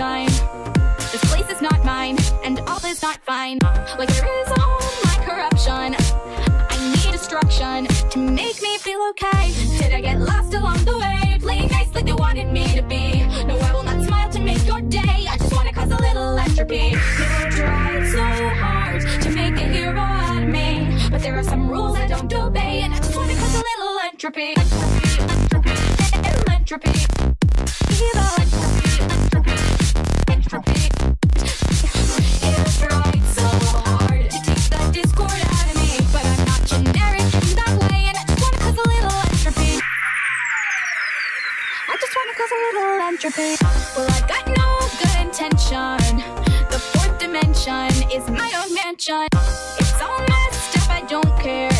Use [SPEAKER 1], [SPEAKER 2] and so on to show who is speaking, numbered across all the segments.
[SPEAKER 1] shine. This place is not mine, and all is not fine. Like there is all my corruption. I need destruction to make me feel okay. Did I get lost along the way? Play nice like they wanted me to be. No, I will not smile to make your day. I just wanna cause a little entropy. People tried so hard to make a hero out of me, but there are some rules I don't obey, and I just wanna cause a little entropy. Entropy, entropy, entropy. entropy. Little. Well, I got no good intention. The fourth dimension is my own mansion. It's all messed up, I don't care.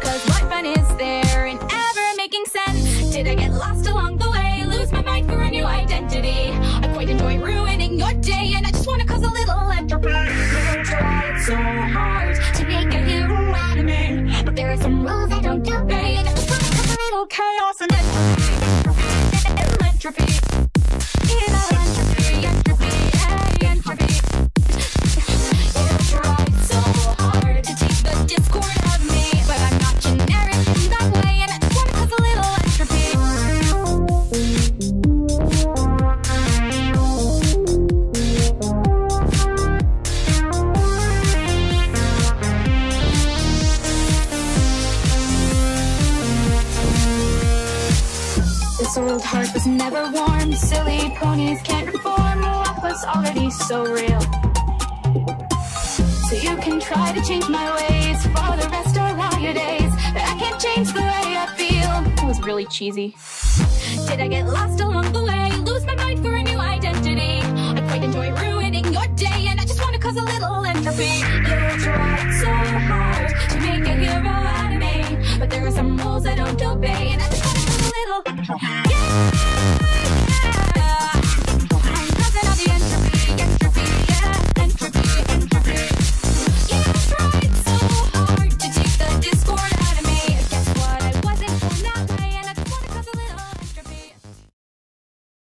[SPEAKER 1] Cause what fun is there in ever making sense? Did I get lost along the way? Lose my mind for a new identity? I quite enjoy ruining your day, and I just wanna cause a little entropy. You tried so hard to make a hero out of me. But there are some rules I don't obey, I just wanna cause a little chaos and entropy. Entropy. Old heart was never warm. Silly ponies can't reform. What was already so real? So you can try to change my ways for the rest of all your days. But I can't change the way I feel. It was really cheesy. Did I get lost along the way? Lose my mind for a new identity? I quite enjoy ruining your day, and I just wanna cause a little entropy. You tried so hard to make a hero out of me, but there are some rules I don't obey, okay.